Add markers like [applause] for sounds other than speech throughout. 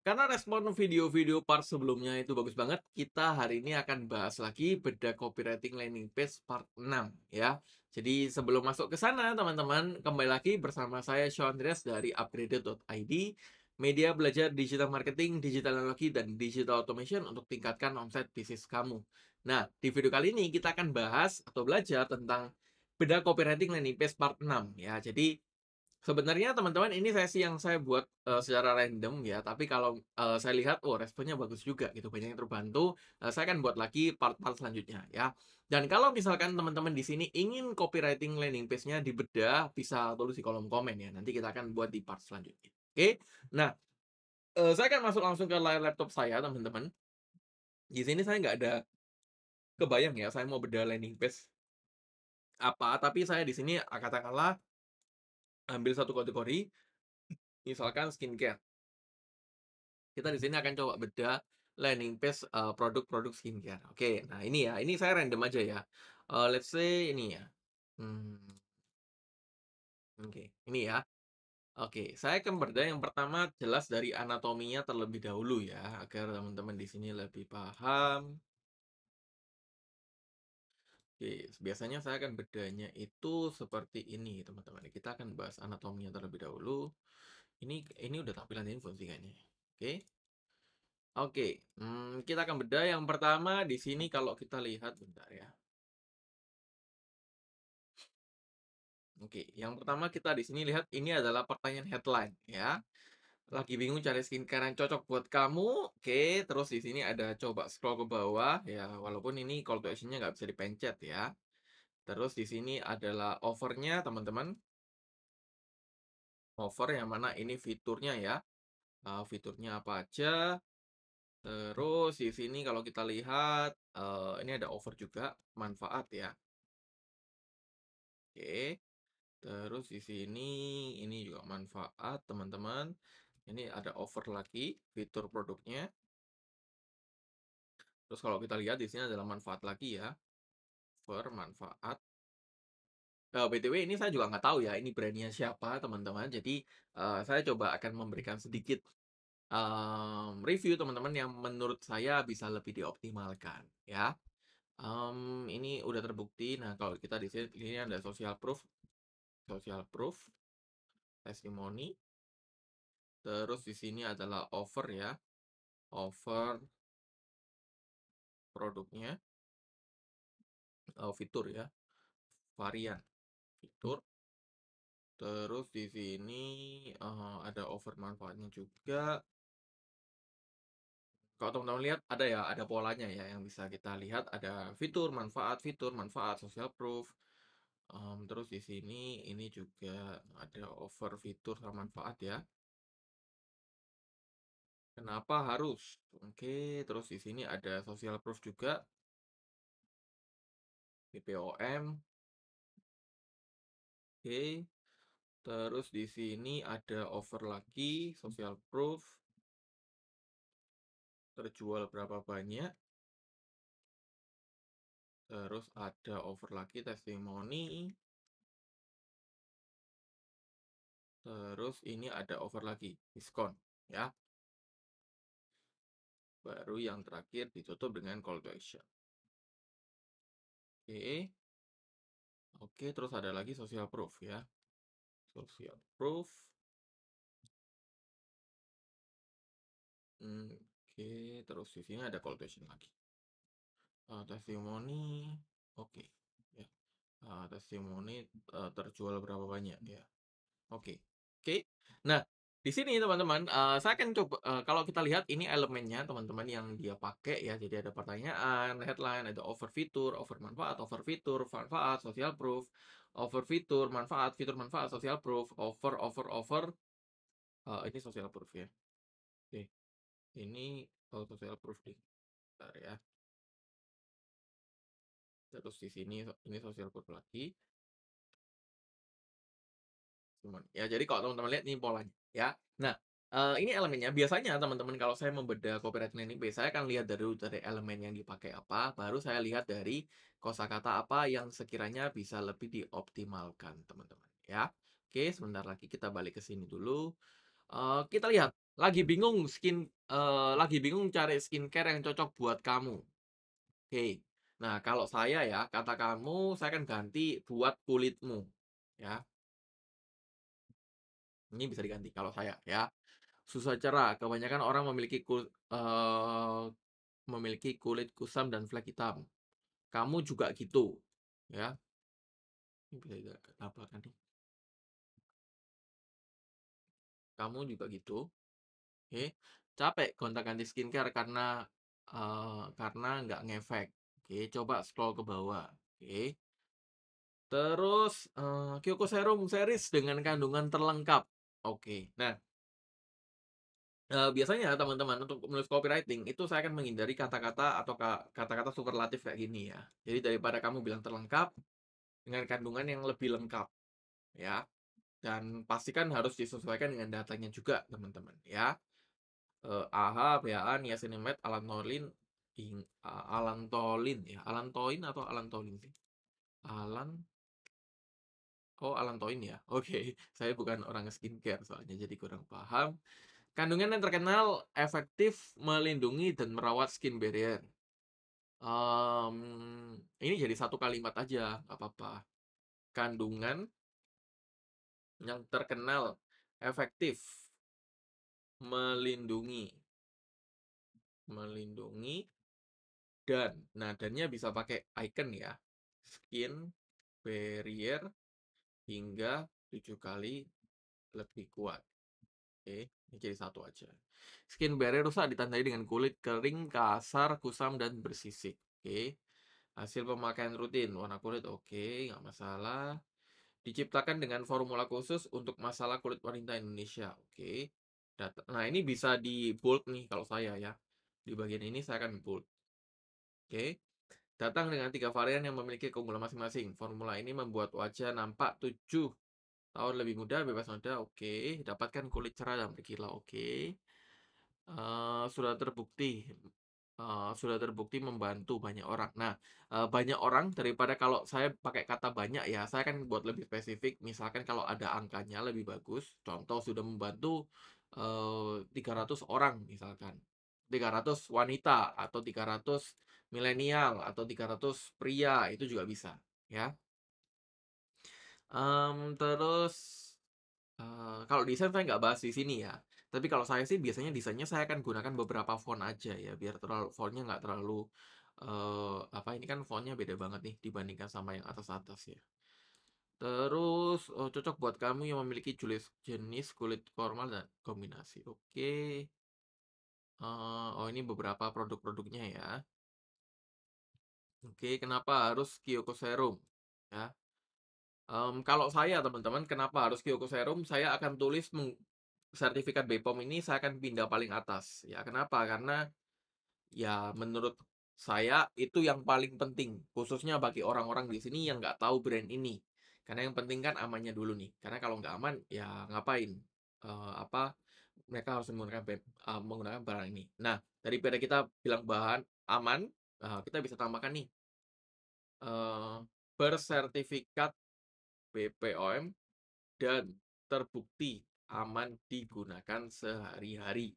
Karena respon video-video part sebelumnya itu bagus banget, kita hari ini akan bahas lagi beda copywriting landing page part 6 ya. Jadi sebelum masuk ke sana teman-teman, kembali lagi bersama saya Sean Andreas dari upgraded.id, media belajar digital marketing, digital teknologi, dan digital automation untuk tingkatkan omset bisnis kamu. Nah, di video kali ini kita akan bahas atau belajar tentang beda copywriting landing page part 6 ya. Jadi Sebenarnya teman-teman ini sesi yang saya buat, eee, secara random ya, tapi kalau, eee, saya lihat, oh responnya bagus juga gitu, banyak yang terbantu, eee, saya akan buat lagi part-part selanjutnya ya. Dan kalau misalkan teman-teman di sini ingin copywriting landing page-nya dibedah, bisa tulis di kolom komen ya, nanti kita akan buat di part selanjutnya, oke? Nah, eee, saya akan masuk langsung ke layar laptop saya teman-teman. Di sini saya nggak ada kebayang ya, saya mau bedah landing page apa, tapi saya di sini, katakanlah ambil satu kategori, misalkan skincare. Kita di sini akan coba bedah landing page, eee, produk-produk skincare. Oke, nah ini ya, ini saya random aja ya. Eee, let's say ini ya, mmm, oke, ini ya. Oke, saya akan bedah yang pertama jelas dari anatominya terlebih dahulu ya, agar teman-teman di sini lebih paham. Oke, biasanya saya akan bedahnya itu seperti ini teman-teman, kita akan bahas anatominya terlebih dahulu. Ini ini udah tampilan info sih kayaknya, oke. Oke, mmm, kita akan bedah yang pertama di sini kalau kita lihat bentar ya. Oke, yang pertama kita di sini lihat ini adalah pertanyaan headline ya. Lagi bingung cari skincare yang cocok buat kamu? Oke, terus di sini ada coba scroll ke bawah ya, walaupun ini call to action-nya nggak bisa dipencet ya. Terus di sini adalah offer-nya teman-teman. Offer yang mana ini fiturnya ya, eee, fiturnya apa aja. Terus di sini kalau kita lihat, eee, ini ada offer juga, manfaat ya. Oke, terus di sini ini juga manfaat teman-teman. Ini ada offer lagi, fitur produknya. Terus kalau kita lihat di sini adalah manfaat lagi ya, offer, manfaat. Eee, BTW ini saya juga nggak tahu ya, ini brand-nya siapa teman-teman. Jadi, eee, saya coba akan memberikan sedikit, mmm, review teman-teman yang menurut saya bisa lebih dioptimalkan ya. Mmm, ini udah terbukti. Nah, kalau kita di sini ini ada social proof social proof, testimoni. Terus di sini adalah offer ya, offer produknya. Oh, fitur ya, varian, fitur. Terus di sini, eee, ada offer manfaatnya juga. Kalau teman-teman lihat ada ya, ada polanya ya yang bisa kita lihat, ada fitur, manfaat, fitur, manfaat, social proof. Mmm, terus di sini ini juga ada offer, fitur, sama manfaat ya. Kenapa harus? Oke, terus di sini ada social proof juga. BPOM. Oke. Terus di sini ada offer lagi, social proof. Terjual berapa banyak. Terus ada offer lagi, testimoni. Terus ini ada offer lagi, diskon ya. Baru yang terakhir ditutup dengan call to action. Oke. Oke, terus ada lagi social proof ya. Social proof. Oke, terus di sini ada call to action lagi. Eee, testimoni, oke, ya. Eee, testimoni, eee, terjual berapa banyak ya. Oke. Oke, nah di sini teman-teman, eee, saya akan coba eee, kalau kita lihat ini elemennya teman-teman yang dia pakai ya, jadi ada pertanyaan, headline, ada offer fitur, offer manfaat, offer fitur, manfaat, social proof, offer fitur, manfaat, fitur manfaat, social proof, offer offer offer, eee, ini social proof ya. Oke, ini, oh social proof nih, bentar ya. Terus di sini ini social proof lagi. Cuman ya jadi kalau teman-teman lihat ini polanya ya. Nah, eee, ini elemennya biasanya teman-teman kalau saya membedah copywriting landing page, saya akan lihat dari dari elemen yang dipakai apa, baru saya lihat dari kosakata apa yang sekiranya bisa lebih dioptimalkan teman-teman ya. Oke, sebentar lagi kita balik ke sini dulu. Eee, kita lihat lagi bingung skin eee, lagi bingung cari skincare yang cocok buat kamu. Oke. Nah, kalau saya ya, kata kamu, saya akan ganti buat kulitmu, ya. Ini bisa diganti kalau saya, ya. Susah cerah, kebanyakan orang memiliki kul eee, memiliki kulit kusam dan flek hitam. Kamu juga gitu, ya. Ini bisa ditampilkan nih. Kamu juga gitu. Oke. Capek gonta-ganti skincare karena, eee, karena nggak ngefek. Oke, coba scroll ke bawah. Oke. Terus, eee, Kyoko Serum Series dengan kandungan terlengkap. Oke. Nah eee, biasanya teman-teman untuk menulis copywriting itu saya akan menghindari kata-kata atau ka kata-kata superlatif kayak gini ya. Jadi daripada kamu bilang terlengkap, dengan kandungan yang lebih lengkap, ya. Dan pastikan harus disesuaikan dengan datanya juga teman-teman, ya. Eee, AHA, BHA, niacinamide, allantoin, ing a allantoin ya, allantoin atau allantoin sih? Alan Oh, allantoin ya? Oke, [laughs] saya bukan orang skincare soalnya, jadi kurang paham. Kandungan yang terkenal efektif melindungi dan merawat skin barrier. Mmm, ini jadi satu kalimat aja, nggak apa-apa. Kandungan yang terkenal efektif melindungi melindungi dan, nah dannya bisa pakai icon ya, skin barrier hingga 7 kali lebih kuat. Oke, ini jadi satu aja. Skin barrier rusak ditandai dengan kulit kering, kasar, kusam, dan bersisik. Oke. Hasil pemakaian rutin, warna kulit oke, nggak masalah. Diciptakan dengan formula khusus untuk masalah kulit wanita Indonesia. Oke. Nah ini bisa di-bold nih kalau saya ya. Di bagian ini saya akan bold. Oke. Datang dengan tiga varian yang memiliki keunggulan masing-masing. Formula ini membuat wajah nampak 7 tahun lebih muda, bebas noda, oke. Dapatkan kulit cerah dan berkilau, oke. Eee, sudah terbukti eee, sudah terbukti membantu banyak orang. Nah, eee, banyak orang daripada kalau saya pakai kata banyak ya, saya akan buat lebih spesifik. Misalkan kalau ada angkanya lebih bagus, contoh sudah membantu, eee, 300 orang misalkan. 300 wanita atau 300 milenial atau 300 pria, itu juga bisa, ya. Mmm, terus, eee, kalau desain saya nggak bahas di sini ya. Tapi kalau saya sih biasanya desainnya saya akan gunakan beberapa font aja ya, biar terlalu font-nya nggak terlalu, eee, apa, ini kan font-nya beda banget nih dibandingkan sama yang atas-atas ya. Terus, eee, cocok buat kamu yang memiliki jenis kulit formal dan kombinasi, oke. Oh ini beberapa produk-produknya ya. Oke, kenapa harus Kyoko Serum? Ya. Mmm, kalau saya teman-teman, kenapa harus Kyoko Serum? Saya akan tulis sertifikat BPOM ini saya akan pindah paling atas. Ya, kenapa? Karena, ya menurut saya itu yang paling penting, khususnya bagi orang-orang di sini yang nggak tahu brand ini. Karena yang penting kan amannya dulu nih, karena kalau nggak aman, ya ngapain, eee, apa, mereka harus menggunakan eee, menggunakan barang ini. Nah, daripada kita bilang bahan aman, eee, kita bisa tambahkan nih eee, bersertifikat BPOM dan terbukti aman digunakan sehari-hari.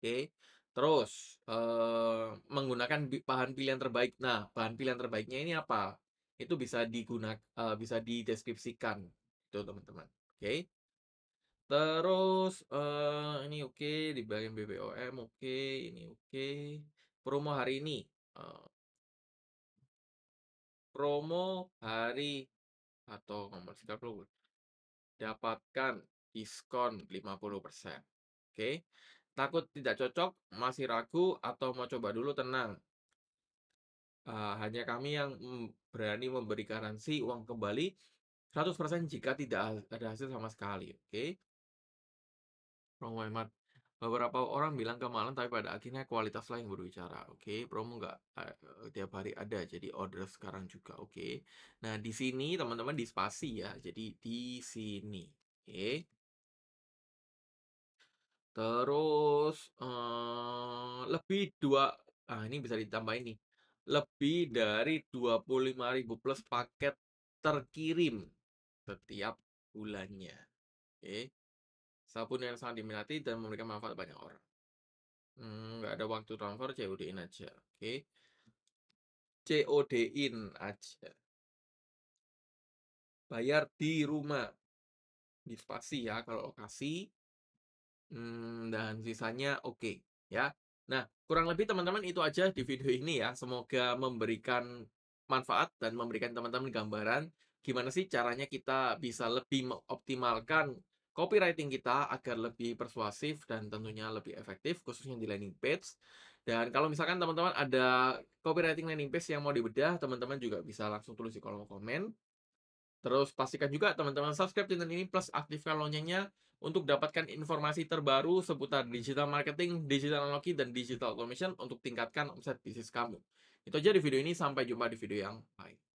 Oke. Terus, eee, menggunakan bahan pilihan terbaik. Nah, bahan pilihan terbaiknya ini apa? Itu bisa diguna eee, bisa dideskripsikan, itu teman-teman, oke. Terus, eee, ini oke, di bagian BPOM oke, ini oke. Promo hari ini, eee promo hari atau nomor 30, dapatkan diskon 50%, oke. Takut tidak cocok, masih ragu, atau mau coba dulu, tenang. Eee, hanya kami yang, berani memberi garansi uang kembali 100% jika tidak ada hasil sama sekali, oke. Promo hemat. Beberapa orang bilang kemahalan, tapi pada akhirnya kualitaslah yang berbicara, oke. Promo nggak, eee, tiap hari ada, jadi order sekarang juga, oke. Nah, di sini teman-teman di spasi ya, jadi di sini, oke. Terus, eee, lebih dua ah, ini bisa ditambahin nih, lebih dari 25.000 plus paket terkirim setiap bulannya, oke. Sabun yang sangat diminati dan memberikan manfaat banyak orang. Nggak ada waktu transfer, COD-in aja, oke. COD-in aja. Bayar di rumah. Di spasi ya kalau lokasi. Mmm, dan sisanya oke, ya. Nah, kurang lebih teman-teman itu aja di video ini ya. Semoga memberikan manfaat dan memberikan teman-teman gambaran gimana sih caranya kita bisa lebih mengoptimalkan copywriting kita agar lebih persuasif dan tentunya lebih efektif khususnya di landing page. Dan kalau misalkan teman-teman ada copywriting landing page yang mau dibedah, teman-teman juga bisa langsung tulis di kolom komen. Terus pastikan juga teman-teman subscribe channel ini plus aktifkan loncengnya untuk dapatkan informasi terbaru seputar digital marketing, digital analogi, dan digital automation untuk tingkatkan omset bisnis kamu. Itu aja di video ini, sampai jumpa di video yang lain.